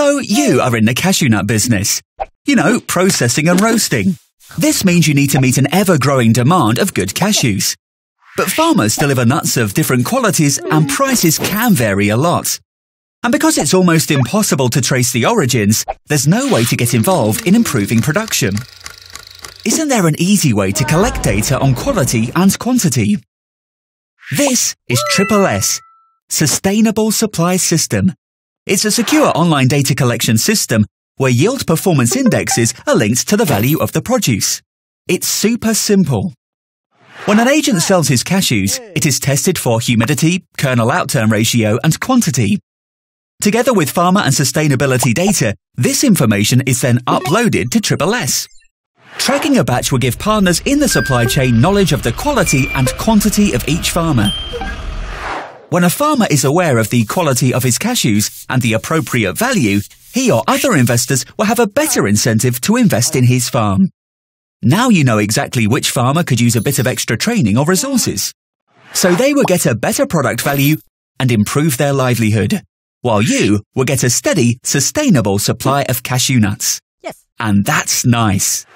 So you are in the cashew nut business. You know, processing and roasting. This means you need to meet an ever-growing demand of good cashews. But farmers deliver nuts of different qualities and prices can vary a lot. And because it's almost impossible to trace the origins, there's no way to get involved in improving production. Isn't there an easy way to collect data on quality and quantity? This is Triple S, Sustainable Supply System. It's a secure online data collection system where yield performance indexes are linked to the value of the produce. It's super simple. When an agent sells his cashews, it is tested for humidity, kernel outturn ratio, and quantity. Together with farmer and sustainability data, this information is then uploaded to Triple S. Tracking a batch will give partners in the supply chain knowledge of the quality and quantity of each farmer. When a farmer is aware of the quality of his cashews and the appropriate value, he or other investors will have a better incentive to invest in his farm. Now you know exactly which farmer could use a bit of extra training or resources. So they will get a better product value and improve their livelihood, while you will get a steady, sustainable supply of cashew nuts. Yes. And that's nice.